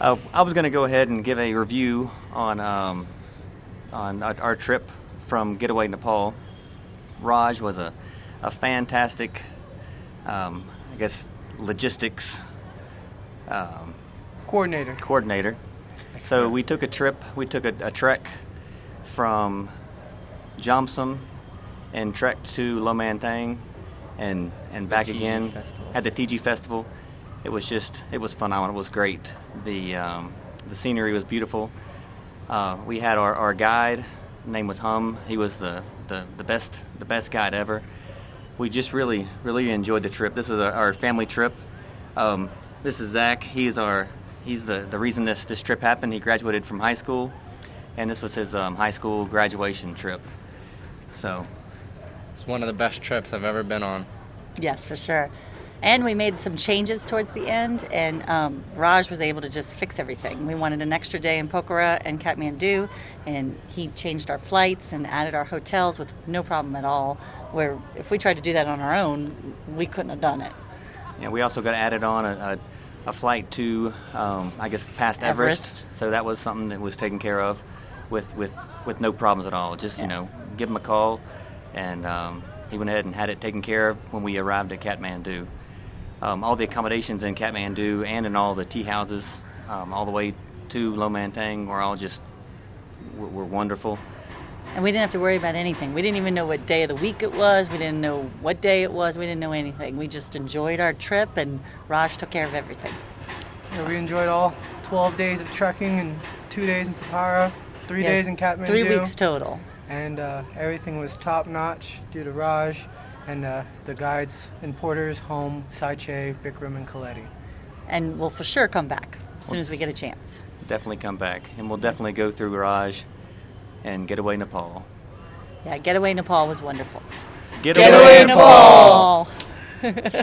Uh, I was going to go ahead and give a review on um, on our, our trip from Getaway Nepal. Raj was a a fantastic, um, I guess, logistics um, Coordinator. coordinator. So we took a trip. We took a, a trek from Jomsom and trekked to Lomantang and and back again Festival. at the Tiji Festival. It was just it was phenomenal. It was great. The um, the scenery was beautiful. Uh, we had our, our guide. Name was Hum. He was the, the, the best the best guide ever. We just really really enjoyed the trip. This was our, our family trip. Um, this is Zach. He's our he's the, the reason this, this trip happened. He graduated from high school, and this was his um, high school graduation trip. So It's one of the best trips I've ever been on. Yes, for sure. And we made some changes towards the end, and um, Raj was able to just fix everything. We wanted an extra day in Pokhara and Kathmandu, and he changed our flights and added our hotels with no problem at all. Where if we tried to do that on our own, we couldn't have done it. yeah, we also got added on a, a, a flight to um, I guess past Everest. Everest. So that was something that was taken care of with with with no problems at all. Just you know give him a call, and um, he went ahead and had it taken care of when we arrived at Kathmandu. Um, all the accommodations in Kathmandu and in all the tea houses, um, all the way to Lomantang, were all just were, were wonderful. And we didn't have to worry about anything. We didn't even know what day of the week it was. We didn't know what day it was. We didn't know anything. We just enjoyed our trip, and Raj took care of everything. Yeah, we enjoyed all 12 days of trekking and two days in Pokhara, three Yeah, days in Kathmandu. Three weeks total. And uh, everything was top notch due to Raj and uh, the guides and porters, Home, Saiche, Bikram, and Kaleti. And we'll for sure come back as soon as we get a chance. Definitely come back, and we'll definitely go through Raj and Getaway Nepal. Yeah, Getaway Nepal was wonderful. Getaway Nepal!